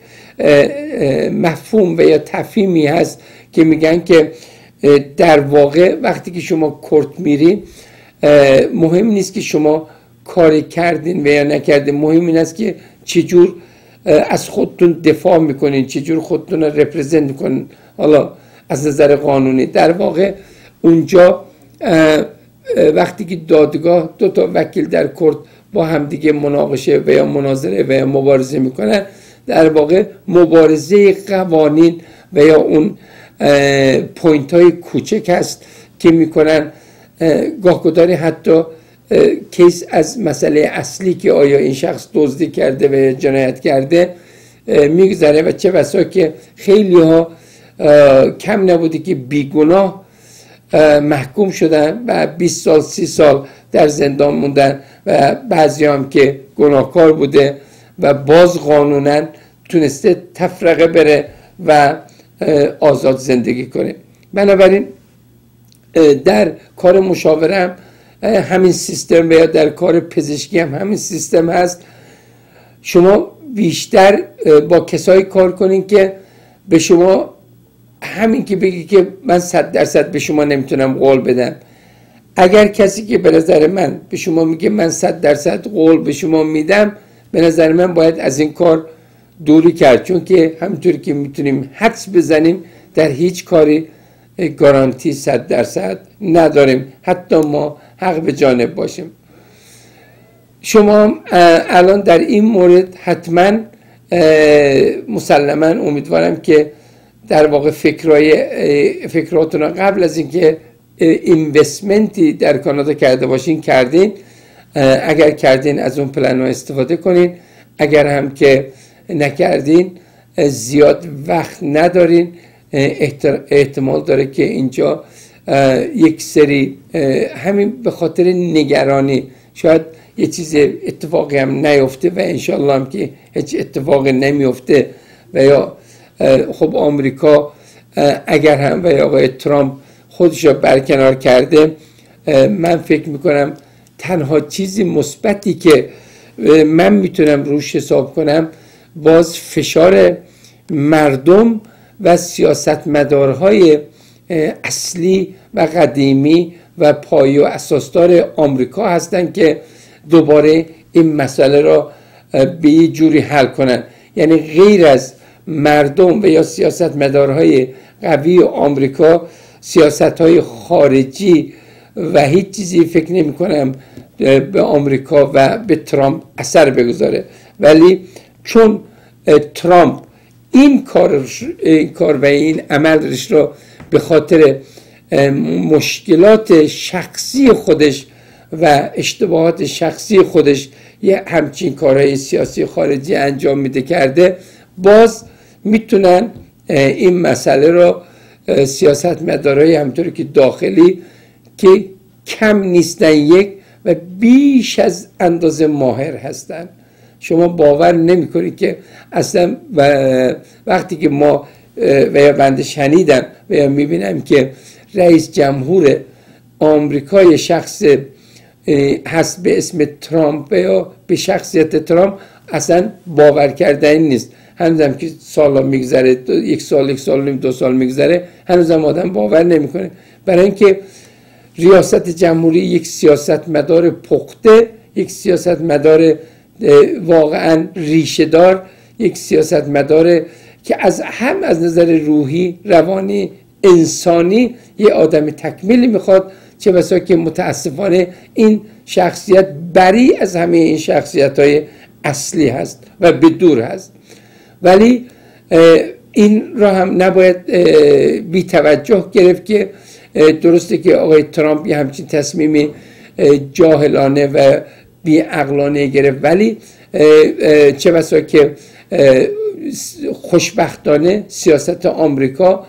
مفهوم و یا تفهیمی هست که میگن که در واقع وقتی که شما کرد میرین مهم نیست که شما کاری کردین و یا نکردین. مهم این است که چجور از خودتون دفاع می‌کنین چجور خودتون رو رپرزنت می‌کنین. حالا از نظر قانونی. در واقع اونجا وقتی که دادگاه دو تا وکیل در کرد با همدیگه مناقشه و یا مناظره و یا مبارزه می‌کنن در واقع مبارزه قوانین و یا اون point های کوچک هست که می‌کنن. گاهگداری حتی case از مسئله اصلی که آیا این شخص دزدی کرده و جنایت کرده میگذره و چه بسا که خیلی ها کم نبوده که بیگناه محکوم شدن و 20 سال 30 سال در زندان موندن و بعضی هم که گناهکار بوده و باز قانونا تونسته تفرقه بره و آزاد زندگی کنه. بنابراین در کار مشاورم همین سیستم و یا در کار پزشکی هم همین سیستم هست. شما بیشتر با کسایی کار کنین که به شما همین که بگی که من صد درصد به شما نمی‌تونم قول بدم. اگر کسی که به نظر من به شما میگه من صد درصد قول به شما میدم به نظر من باید از این کار دوری کرد. چون که همینطوری که می‌تونیم حدس بزنیم در هیچ کاری گارانتی صد درصد نداریم. حتی ما حق به جانب باشیم. شما الان در این مورد حتما مسلما امیدوارم که در واقع فکرای فکراتون قبل از اینکه اینوستمنتی در کانادا کرده باشین کردین. اگر کردین از اون پلن استفاده کنین. اگر هم که نکردین زیاد وقت ندارین. احتمال داره که اینجا یک سری همین به خاطر نگرانی شاید یه چیز اتفاقی هم نیفته و انشالله هم که هیچ اتفاقی نمیفته و یا خب آمریکا اگر هم و یا آقای ترامپ خودش را برکنار کرده من فکر می‌کنم تنها چیزی مثبتی که من می‌تونم روش حساب کنم باز فشار مردم و سیاستمدارهای اصلی و قدیمی و پای و اساسدار آمریکا هستند که دوباره این مسئله را به یه جوری حل کنن یعنی غیر از مردم و یا سیاستمدارهای قوی آمریکا سیاست های خارجی و هیچ چیزی فکر نمی کنم به آمریکا و به ترامپ اثر بگذاره. ولی چون ترامپ این کار, این کار و این عملش را به خاطر مشکلات شخصی خودش و اشتباهات شخصی خودش یه همچین کارهای سیاسی خارجی انجام میده کرده باز می‌تونن این مسئله را سیاست مدارای همطوری که داخلی که کم نیستن یک و بیش از اندازه ماهر هستن. شما باور نمی‌کنید که اصلا وقتی که ما و یا بنده شنیدم و یا می‌بینم که رئیس جمهور آمریکای شخص هست به اسم ترامپ یا به شخصیت ترامپ اصلا باور کردنی نیست. هنوزم که سالا میگذره یک سال یک سال نیم دو سال میگذره هنوزم آدم باور نمی‌کنه. برای اینکه ریاست جمهوری یک سیاست مدار پخته یک سیاست مدار واقعا ریشه دار یک سیاست مدار که از هم از نظر روحی روانی انسانی یه آدم تکمیلی می‌خواد چه بسا که متاسفانه این شخصیت بری از همه این شخصیت های اصلی هست و به دور هست. ولی این را هم نباید بی توجه گرفت که درسته که آقای ترامپ یه همچین تصمیم جاهلانه و بی عقلانه گرفت. ولی چه بسا که خوشبختانه سیاست آمریکا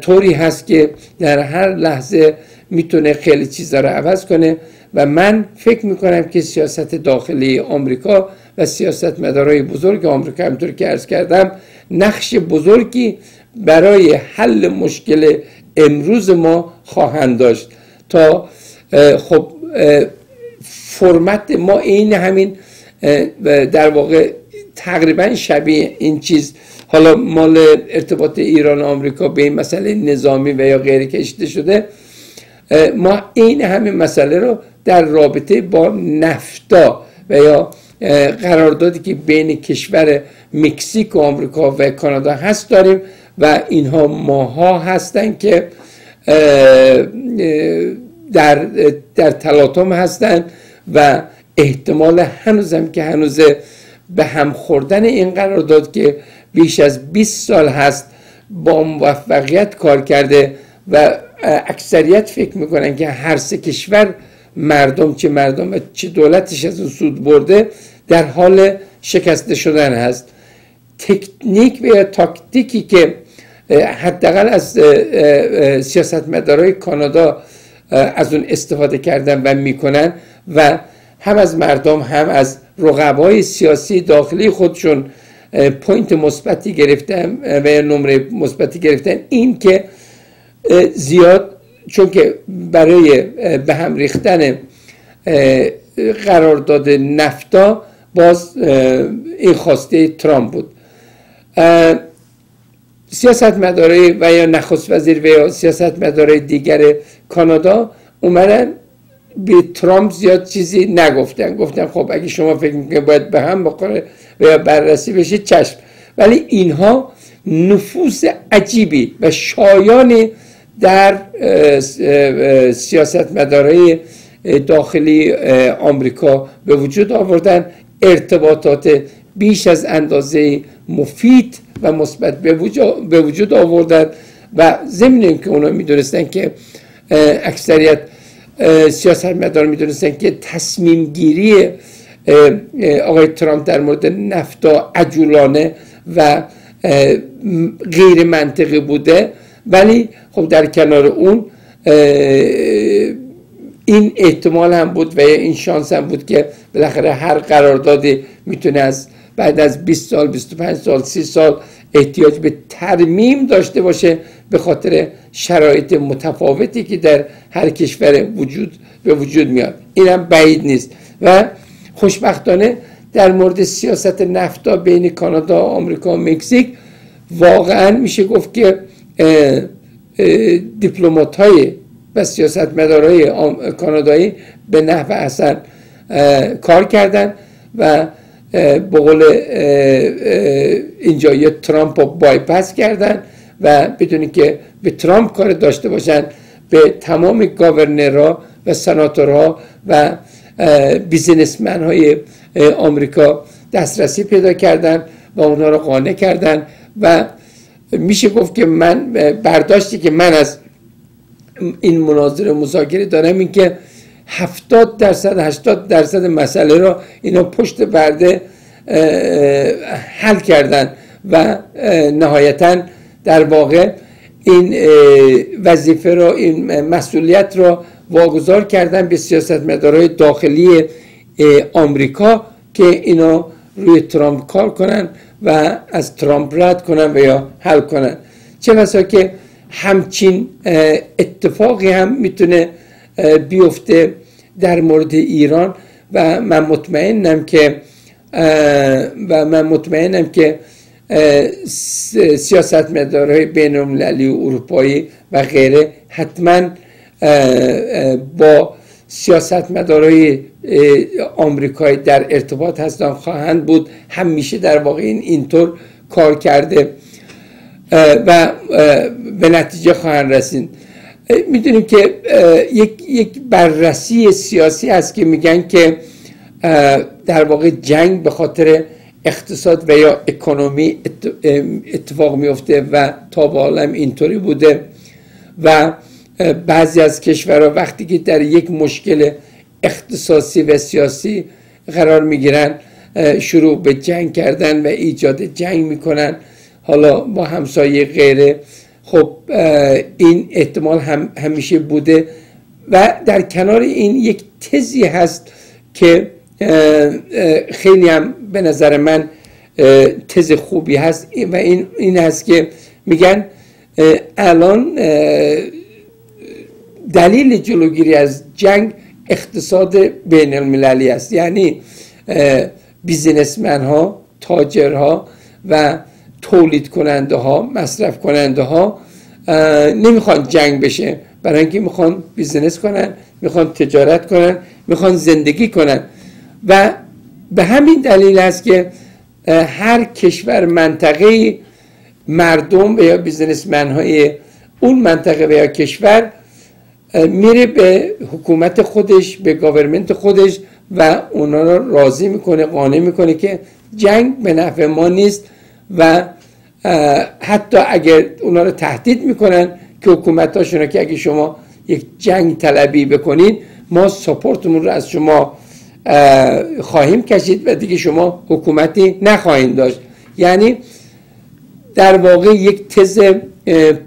طوری هست که در هر لحظه می‌تونه خیلی چیزا رو عوض کنه و من فکر می‌کنم که سیاست داخلی آمریکا و سیاست مدارای بزرگ آمریکا همطور که ارز کردم نقش بزرگی برای حل مشکل امروز ما خواهند داشت. تا خب فرمت ما این همین در واقع تقریبا شبیه این چیز. حالا مال ارتباط ایران و آمریکا به این مسئله نظامی و یا غیر کشیده شده ما این همین مسئله رو در رابطه با نفتا و یا قراردادی که بین کشور مکزیک و آمریکا و کانادا هست داریم و اینها ماها هستن که در در تلاطم هستن و احتمال هنوزم که هنوز به هم خوردن این قرارداد که بیش از 20 سال هست با موفقیت کار کرده و اکثریت فکر می‌کنن که هر سه کشور مردم چه مردم و چه دولتش از اون سود برده در حال شکسته شدن هست. تکنیک و تاکتیکی که حداقل از سیاستمدارای کانادا از اون استفاده کردن و می‌کنن و هم از مردم هم از رقبای سیاسی داخلی خودشون پوینت مثبتی گرفتن و نمره مثبتی گرفتن. این که زیاد چون که برای به هم ریختن قرارداد نفتا باز این خواسته ترامپ بود. سیاست مداره و یا نخست وزیر و یا سیاست مداره دیگر کانادا اومدن به ترامپ زیاد چیزی نگفتن. گفتن خب اگه شما فکر می‌کنید باید به هم بخوره و یا بررسی بشه چشم. ولی اینها نفوس عجیبی و شایانی در سیاست مداره داخلی آمریکا به وجود آوردن. ارتباطات بیش از اندازه مفید و مثبت به وجود آوردن و ضمن که اونا می‌دونستن که اکثریت سیاست مدار می‌دونستن که تصمیم گیری آقای ترامپ در مورد نفتا عجولانه و غیر منطقی بوده. ولی خب در کنار اون این احتمال هم بود و این شانس هم بود که بالاخره هر قراردادی می‌تونه از بعد از 20 سال 25 سال 30 سال احتیاج به ترمیم داشته باشه به خاطر شرایط متفاوتی که در هر کشور وجود به وجود میاد. اینم بعید نیست. و خوشبختانه در مورد سیاست نفتا بین کانادا آمریکا و مکزیک واقعا میشه گفت که دیپلمات های و سیاست مدارای کانادایی به نحو اصلا کار کردن و به قول اینجا یه ترامپ رو بایپس کردن و بدونی که به ترامپ کار داشته باشن به تمام گاورنرها و سناتورها و بیزینسمن های آمریکا دسترسی پیدا کردن و اونها رو قانع کردن و میشه گفت که من برداشتی که من از این مناظره مذاکره دارم این که هفتاد درصد هشتاد درصد مسئله را اینا پشت برده حل کردن و نهایتا در واقع این وظیفه را این مسئولیت را واگذار کردن به سیاستمدارای داخلی آمریکا که اینا روی ترامپ کار کنن و از ترامپ رد کنن و یا حل کنن. چه بسا که همچین اتفاقی هم می‌تونه بیفته در مورد ایران و من مطمئنم که و من مطمئنم که سیاست مدارهای بین المللی و اروپایی و غیره حتما با سیاست مدارهای آمریکایی در ارتباط هستن خواهند بود. همیشه در واقع این اینطور کار کرده. و به نتیجه خواهند رسید. می‌دونیم که یک, یک بررسی سیاسی هست که میگن که در واقع جنگ به خاطر اقتصاد و یا اکونومی اتفاق میفته و تا به حالم اینطوری بوده و بعضی از کشورها وقتی که در یک مشکل اقتصادی و سیاسی قرار می‌گیرن شروع به جنگ کردن و ایجاد جنگ می‌کنن. حالا با همسایه غیره خب این احتمال هم همیشه بوده و در کنار این یک تزی هست که خیلی هم به نظر من تز خوبی هست و این, این هست که میگن الان دلیل جلوگیری از جنگ اقتصاد بین المللی است. یعنی بیزینسمن ها تاجرها و تولید کننده ها مصرف کننده ها نمی‌خوان جنگ بشه. برای اینکه می‌خوان بیزینس کنن می‌خوان تجارت کنن می‌خوان زندگی کنن. و به همین دلیل است که هر کشور منطقه مردم یا businessman های اون منطقه و یا کشور میره به حکومت خودش به government خودش و اونا رو راضی می‌کنه قانع می‌کنه که جنگ به نفع ما نیست و حتی اگر اونا رو تهدید می‌کنن که حکومت هاشون که اگه شما یک جنگ طلبی بکنید ما support مون رو از شما خواهیم کشید و دیگه شما حکومتی نخواهیم داشت. یعنی در واقع یک تز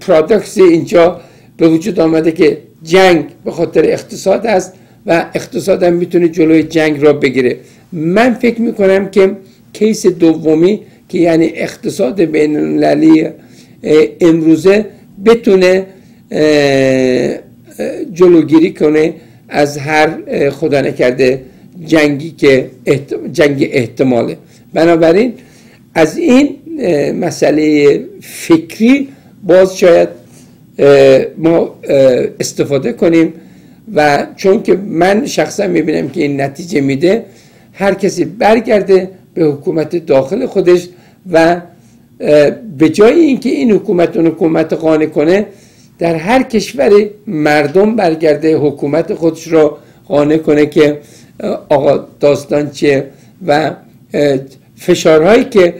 پرادکس اینجا به وجود آمده که جنگ به خاطر اقتصاد است و اقتصاد هم می‌تونه جلوی جنگ را بگیره. من فکر می‌کنم که کیس دومی که یعنی اقتصاد بین المللی امروزه بتونه جلوگیری کنه از هر خدا نکرده جنگی که جنگ احتماله. بنابراین از این مسئله فکری باز شاید ما استفاده کنیم و چون که من شخصا می‌بینم که این نتیجه میده هر کسی برگرده به حکومت داخل خودش و به جای اینکه این حکومت اون حکومت قانع کنه در هر کشوری مردم برگرده حکومت خودش رو قانع کنه که آقا داستان چیه؟ و فشارهایی که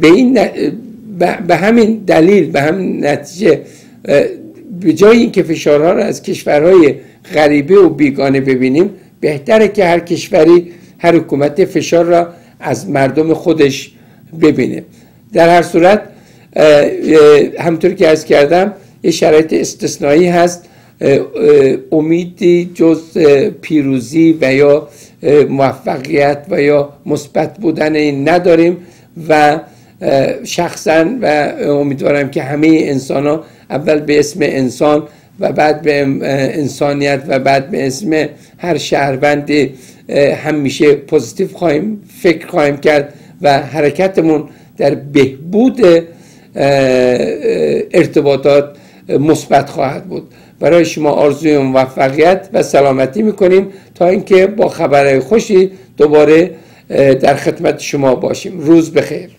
به این به همین دلیل به همین نتیجه به جای اینکه فشارها رو از کشورهای غریبه و بیگانه ببینیم بهتره که هر کشوری هر حکومت فشار را از مردم خودش ببینه. در هر صورت همطور که از کردم یه شرایط استثنایی هست. امیدی جز پیروزی و یا موفقیت و یا مثبت بودن این نداریم و شخصا و امیدوارم که همه انسان ها اول به اسم انسان و بعد به انسانیت و بعد به اسم هر شهروند همیشه پوزیتیو خواهیم فکر خواهیم کرد. و حرکتمون در بهبود ارتباطات مثبت خواهد بود. برای شما آرزوی موفقیت و سلامتی می‌کنیم تا اینکه با خبرهای خوشی دوباره در خدمت شما باشیم. روز بخیر.